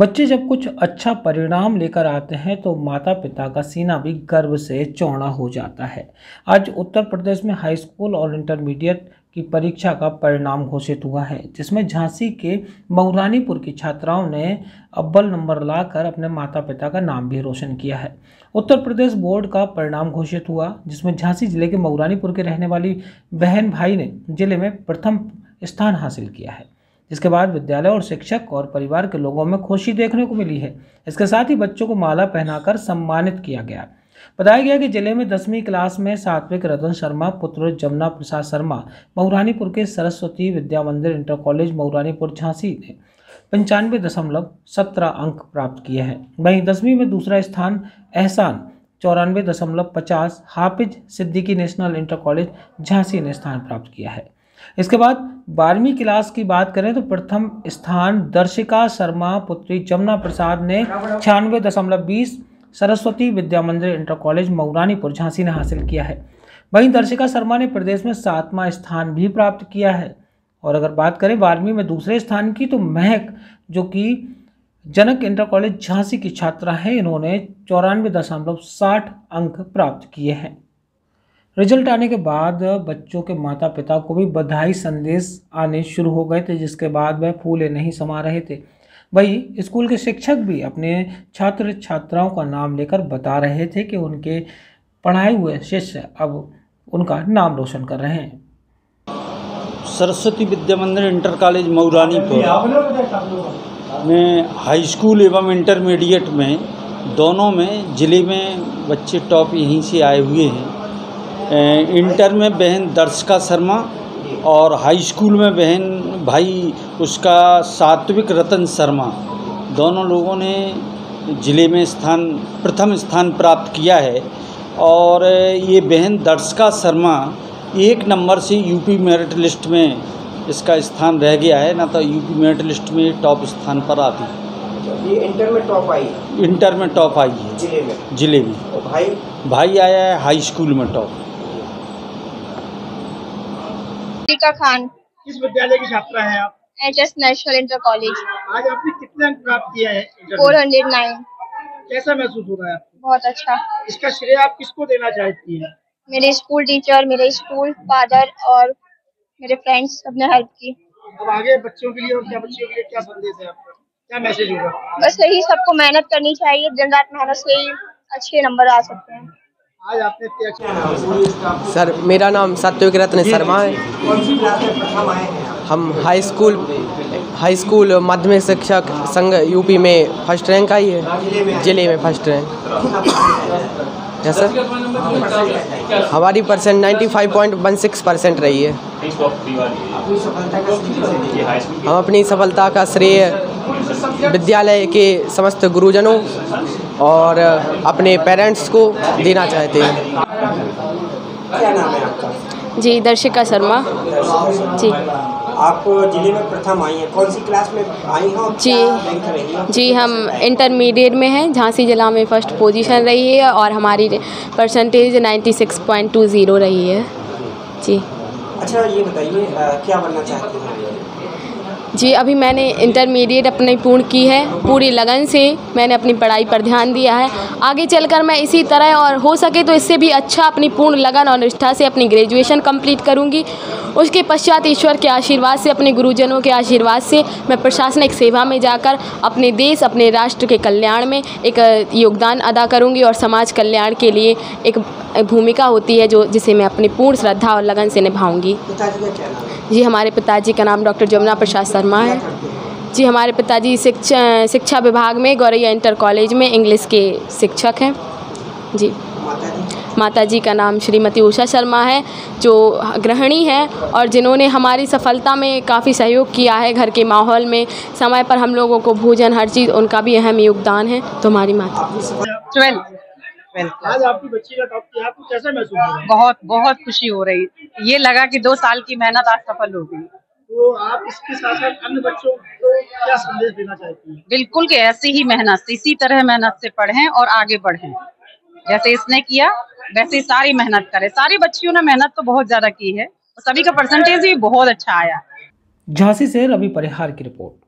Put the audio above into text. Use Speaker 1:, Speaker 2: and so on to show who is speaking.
Speaker 1: बच्चे जब कुछ अच्छा परिणाम लेकर आते हैं तो माता पिता का सीना भी गर्व से चौड़ा हो जाता है। आज उत्तर प्रदेश में हाई स्कूल और इंटरमीडिएट की परीक्षा का परिणाम घोषित हुआ है, जिसमें झांसी के मऊरानीपुर की छात्राओं ने अव्वल नंबर लाकर अपने माता पिता का नाम भी रोशन किया है। उत्तर प्रदेश बोर्ड का परिणाम घोषित हुआ, जिसमें झांसी ज़िले के मऊरानीपुर के रहने वाली बहन भाई ने ज़िले में प्रथम स्थान हासिल किया है। जिसके बाद विद्यालय और शिक्षक और परिवार के लोगों में खुशी देखने को मिली है। इसके साथ ही बच्चों को माला पहनाकर सम्मानित किया गया। बताया गया कि ज़िले में दसवीं क्लास में सात्विक रतन शर्मा, पुत्र जमुना प्रसाद शर्मा, मऊरानीपुर के सरस्वती विद्या मंदिर इंटर कॉलेज मऊरानीपुर झांसी ने पंचानवे दशमलव सत्रह अंक प्राप्त किए हैं। वहीं दसवीं में दूसरा स्थान एहसान, चौरानवे दशमलव पचास, Hafiz Siddiqui national inter college Jhansi ने स्थान प्राप्त किया है। इसके बाद बारहवीं क्लास की बात करें तो प्रथम स्थान दर्शिका शर्मा पुत्री जमुना प्रसाद ने छियानवे दशमलव बीस सरस्वती विद्या मंदिर इंटर कॉलेज मऊरानीपुर, झांसी ने हासिल किया है। वहीं दर्शिका शर्मा ने प्रदेश में सातवां स्थान भी प्राप्त किया है। और अगर बात करें बारहवीं में दूसरे स्थान की तो महक, जो कि जनक इंटर कॉलेज झांसी की छात्रा है, इन्होंने चौरानवे दशमलव साठ अंक प्राप्त किए हैं। रिज़ल्ट आने के बाद बच्चों के माता पिता को भी बधाई संदेश आने शुरू हो गए थे जिसके बाद वह फूले नहीं समा रहे थे। वही स्कूल के शिक्षक भी अपने छात्र छात्राओं का नाम लेकर बता रहे थे कि उनके पढ़ाए हुए शिष्य अब उनका नाम रोशन कर रहे हैं।
Speaker 2: सरस्वती विद्या मंदिर इंटर कॉलेज मऊरानीपुर में हाई स्कूल एवं इंटरमीडिएट में दोनों में ज़िले में बच्चे टॉप यहीं से आए हुए हैं। इंटर में बहन दर्शका शर्मा और हाई स्कूल में बहन भाई उसका सात्विक रतन शर्मा। दोनों लोगों ने ज़िले में स्थान प्रथम स्थान प्राप्त किया है। और ये बहन दर्शका शर्मा एक नंबर से यूपी मेरिट लिस्ट में इसका स्थान रह गया है ना तो यूपी मेरिट लिस्ट में टॉप स्थान पर आती।
Speaker 3: ये इंटर में टॉप आई?
Speaker 2: इंटर में टॉप आई है।
Speaker 3: ज़िले में?
Speaker 2: ज़िले में।
Speaker 3: भाई?
Speaker 2: भाई आया है हाई स्कूल में टॉप
Speaker 4: का खान।
Speaker 5: किस विद्यालय की छात्रा है आप?
Speaker 4: H S national inter college.
Speaker 5: आज आपने कितने अंक प्राप्त किया है
Speaker 4: फोर हंड्रेड नाइन।
Speaker 5: कैसा महसूस हो रहा है आपको?
Speaker 4: बहुत अच्छा।
Speaker 5: इसका श्रेय आप किसको देना चाहती हैं?
Speaker 4: मेरे स्कूल टीचर मेरे स्कूल फादर और मेरे फ्रेंड्स सबने हेल्प की।
Speaker 5: अब आगे बच्चों के लिए और क्या बच्चियों के लिए क्या संदेश है आपका? क्या मैसेज होगा?
Speaker 4: बस यही सबको मेहनत करनी चाहिए दिन रात मेहनत से ही अच्छे नंबर आ सकते हैं।
Speaker 5: आज आपने
Speaker 6: सर मेरा नाम सात्विक रत्न शर्मा है।
Speaker 3: हैं?
Speaker 6: हम हाई स्कूल हाई स्कूल माध्यमिक शिक्षक संघ यूपी में फ़र्स्ट रैंक आई है। ज़िले में फ़र्स्ट रैंक। क्या सर। हमारी परसेंट 95.16 परसेंट रही है
Speaker 3: अपनी सफलता का श्रेय किसे देंगे?
Speaker 6: हम अपनी सफलता का श्रेय विद्यालय के समस्त गुरुजनों और अपने पेरेंट्स को देना चाहते हैं।
Speaker 3: क्या नाम है आपका?
Speaker 7: जी दर्शिका शर्मा। जी।
Speaker 3: आप ज़िले में प्रथम आई हैं। कौन सी क्लास में आई हैं?
Speaker 7: जी। जी हम इंटरमीडिएट में हैं। झांसी जिला में फ़र्स्ट पोजीशन रही है और हमारी परसेंटेज 96.20 रही है। जी।
Speaker 3: अच्छा ये बताइए क्या बनना चाहती हैं?
Speaker 7: जी, अभी मैंने इंटरमीडिएट अपनी पूर्ण की है, पूरी लगन से मैंने अपनी पढ़ाई पर ध्यान दिया है। आगे चलकर मैं इसी तरह और हो सके तो इससे भी अच्छा अपनी पूर्ण लगन और निष्ठा से अपनी ग्रेजुएशन कंप्लीट करूँगी। उसके पश्चात ईश्वर के आशीर्वाद से अपने गुरुजनों के आशीर्वाद से मैं प्रशासनिक सेवा में जाकर अपने देश अपने राष्ट्र के कल्याण में एक योगदान अदा करूँगी और समाज कल्याण के लिए एक भूमिका होती है जो जिसे मैं अपनी पूर्ण श्रद्धा और लगन से निभाऊँगी। जी हमारे पिताजी का नाम डॉक्टर जमुना प्रसाद शर्मा है। जी हमारे पिताजी शिक्षा शिक्षा विभाग में गौरैया इंटर कॉलेज में इंग्लिश के शिक्षक हैं। जी।
Speaker 3: माता जी
Speaker 7: का नाम श्रीमती उषा शर्मा है जो गृहिणी हैं और जिन्होंने हमारी सफलता में काफ़ी सहयोग किया है घर के माहौल में। समय पर हम लोगों को भोजन हर चीज़ उनका भी अहम योगदान है। तो हमारी माता
Speaker 5: आज आपकी बच्ची का टॉप किया आपको कैसा महसूस हो रहा
Speaker 8: बहुत बहुत खुशी हो रही। ये लगा कि दो साल की मेहनत आज सफल हो गई।
Speaker 5: तो आप इसके साथ साथ अन्य बच्चों को क्या संदेश देना चाहती हैं?
Speaker 8: बिल्कुल कि ऐसी ही मेहनत इसी तरह मेहनत से पढ़ें और आगे बढ़ें। जैसे इसने किया, वैसे सारी मेहनत करे। सारी बच्चियों ने मेहनत तो बहुत ज़्यादा की है। सभी का परसेंटेज भी बहुत अच्छा आया।
Speaker 1: झांसी से रवि परिहार की रिपोर्ट।